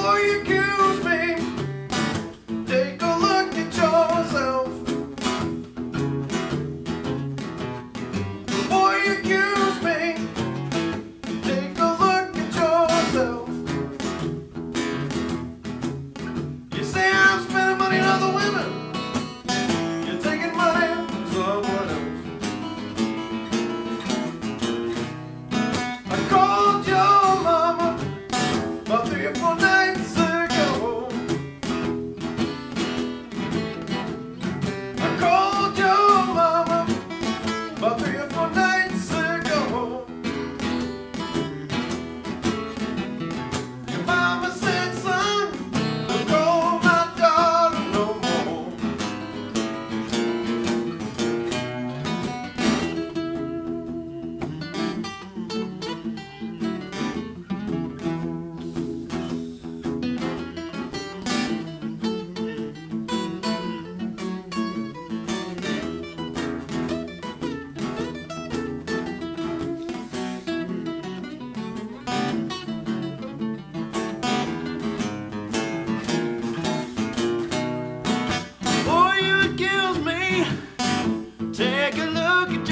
before you can. Take a look at